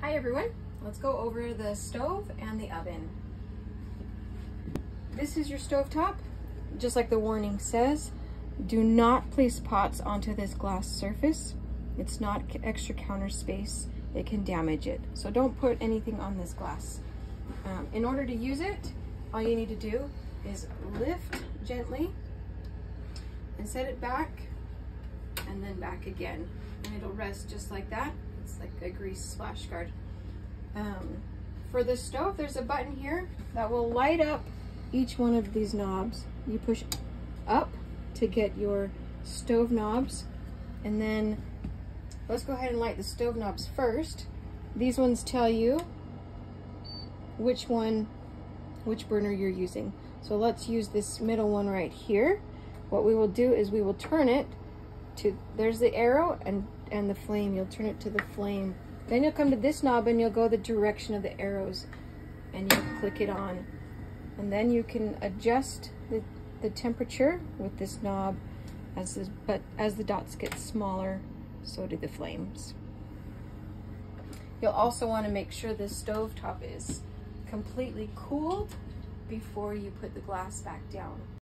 Hi everyone, let's go over the stove and the oven. This is your stove top. Just like the warning says, do not place pots onto this glass surface. It's not extra counter space. It can damage it. So don't put anything on this glass. Um, in order to use it, all you need to do is lift gently and set it back and then back again. And it'll rest just like that. It's like a grease splash guard. Um, for the stove, there's a button here that will light up each one of these knobs. You push up to get your stove knobs and then let's go ahead and light the stove knobs first. These ones tell you which one, which burner you're using. So let's use this middle one right here. What we will do is we will turn it to, there's the arrow and, and the flame. You'll turn it to the flame. Then you'll come to this knob and you'll go the direction of the arrows and you'll click it on. And then you can adjust the, the temperature with this knob as this, but as the dots get smaller, so do the flames. You'll also want to make sure the stove top is completely cooled before you put the glass back down.